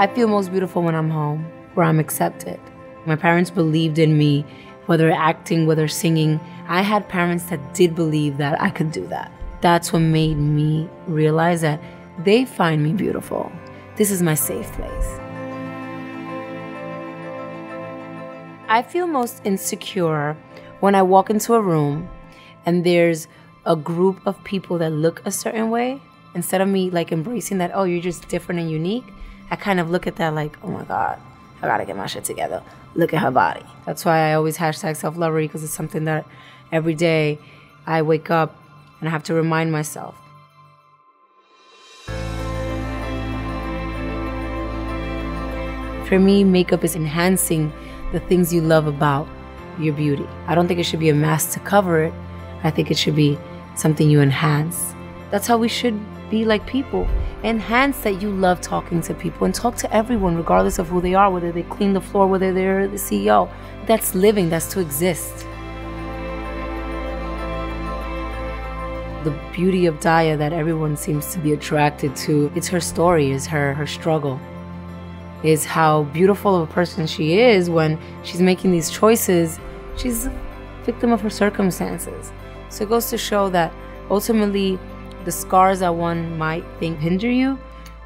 I feel most beautiful when I'm home, where I'm accepted. My parents believed in me, whether acting, whether singing. I had parents that did believe that I could do that. That's what made me realize that they find me beautiful. This is my safe place. I feel most insecure when I walk into a room and there's a group of people that look a certain way. Instead of me like embracing that, oh, you're just different and unique, I kind of look at that like, oh my God, I gotta get my shit together. Look at her body. That's why I always hashtag self lovery because it's something that every day I wake up and I have to remind myself. For me, makeup is enhancing the things you love about your beauty. I don't think it should be a mask to cover it. I think it should be something you enhance. That's how we should be like people. Enhance that you love talking to people and talk to everyone, regardless of who they are, whether they clean the floor, whether they're the CEO. That's living, that's to exist. The beauty of Daya that everyone seems to be attracted to, it's her story, is her her struggle is how beautiful of a person she is when she's making these choices. She's a victim of her circumstances. So it goes to show that ultimately the scars that one might think hinder you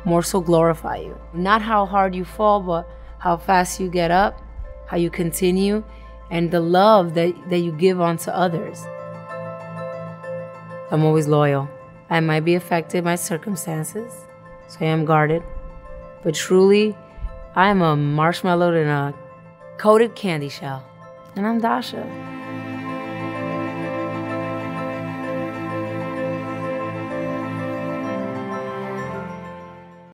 more so glorify you. Not how hard you fall, but how fast you get up, how you continue, and the love that, that you give onto others. I'm always loyal. I might be affected by circumstances, so I am guarded. But truly, I'm a marshmallow in a coated candy shell. And I'm Dascha.